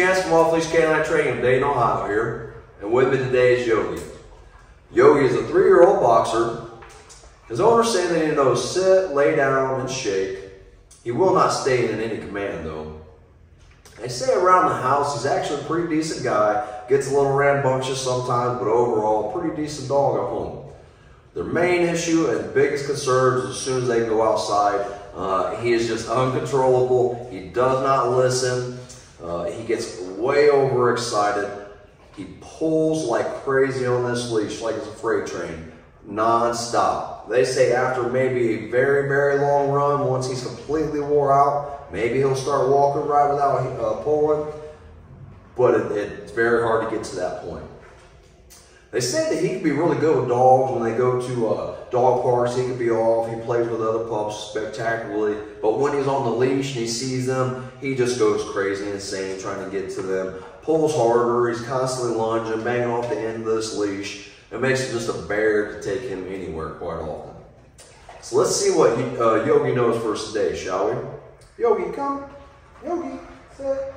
Chance from Off Leash Canine Training in Dayton, Ohio here, and with me today is Yogi. Yogi is a three-year-old boxer. His owners say that he knows sit, lay down, and shake. He will not stay in any command though. They say around the house he's actually a pretty decent guy. Gets a little rambunctious sometimes, but overall, pretty decent dog at home. Their main issue and biggest concerns as soon as they go outside, uh, he is just uncontrollable. He does not listen. Uh, he gets way overexcited. He pulls like crazy on this leash, like it's a freight train, non-stop. They say after maybe a very, very long run, once he's completely wore out, maybe he'll start walking right without uh, pulling, but it, it's very hard to get to that point. They say that he can be really good with dogs when they go to uh, dog parks. He can be off. He plays with other pups spectacularly. But when he's on the leash and he sees them, he just goes crazy insane trying to get to them. Pulls harder. He's constantly lunging, banging off the end of this leash. It makes it just a bear to take him anywhere quite often. So let's see what uh, Yogi knows for us today, shall we? Yogi, come. Yogi, sit.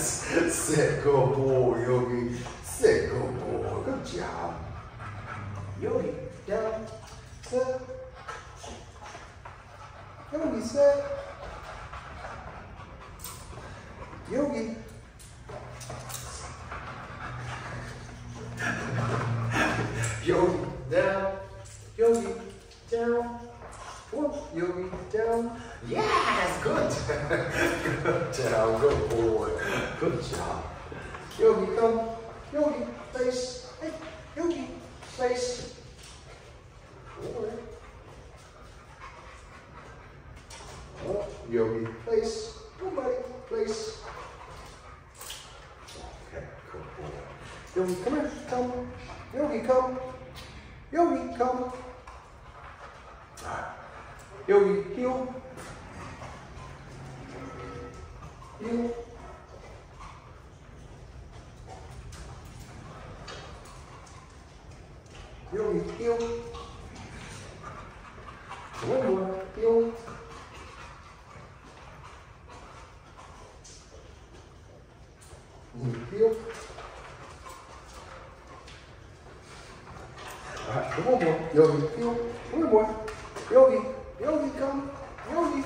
Good boy, Yogi. Good boy. Good job. Yogi, down. Sit. Yogi, sit. Yogi. Yogi, down. Yogi, down. Whoop, Yogi, down. Yes, good. good job, good boy. Good job. Yogi, come. Yogi, face. Hey, Yogi, face. Boy. Oh, Yogi. Come, buddy, face. Okay, good boy. Yogi, come here, come. Yogi, come. Yogi, come. Yogi. Heel. Yogi, heel. One more, heel. Heel. All right, one more. Yogi, heel. One more. Yogi, Yogi, come. Yogi.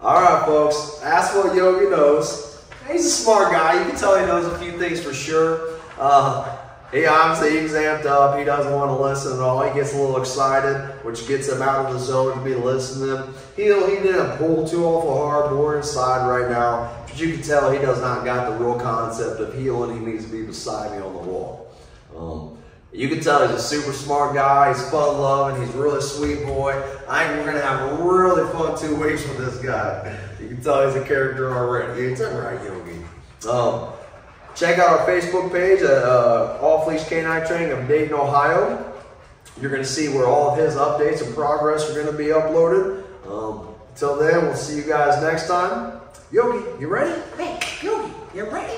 All right, folks. That's what Yogi knows. He's a smart guy. You can tell he knows a few things for sure. Uh, he obviously he's amped up. He doesn't want to listen at all. He gets a little excited, which gets him out of the zone to be listening. He'll he didn't pull too awful hard. We're inside right now, but you can tell he does not got the real concept of heeling. He needs to be beside me on the wall. Um, you can tell he's a super smart guy. He's fun loving. He's really sweet boy. I think we're gonna have a really fun two weeks with this guy. You can tell he's a character already. It's all right, Yogi. Um, check out our Facebook page at uh, Off Leash Canine Training of Dayton, Ohio. You're gonna see where all of his updates and progress are gonna be uploaded. Um, until then, we'll see you guys next time. Yogi, you ready? Hey, Yogi, you ready?